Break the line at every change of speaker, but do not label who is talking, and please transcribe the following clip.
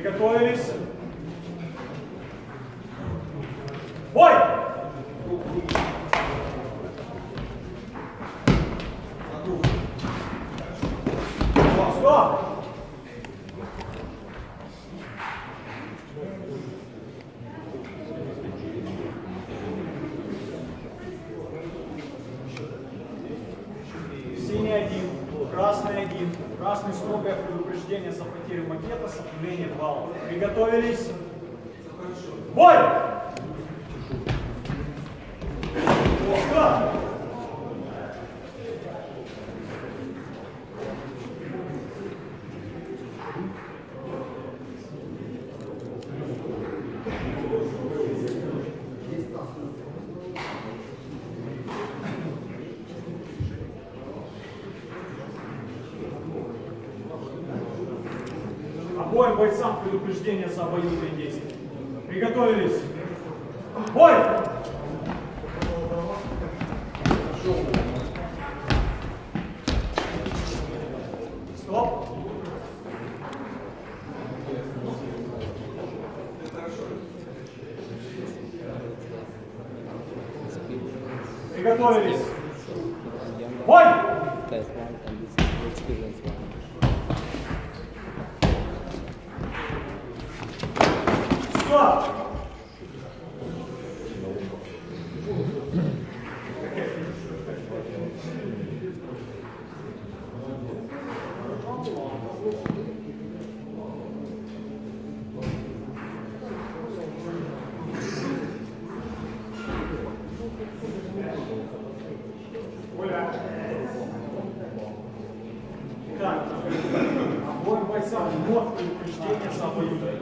Приготовились. Бой! Стоп, стоп! Синий один, красный один. Красный строгое предупреждение за потерю макета, сопротивление баллов. Приготовились. Бой! Стоп! Обоим бойцам предупреждение за обоюдные действия. Приготовились. Бой! Стоп. Приготовились. Бой! Оля. Итак, обоим бойцам вновь предупреждение за обоюдные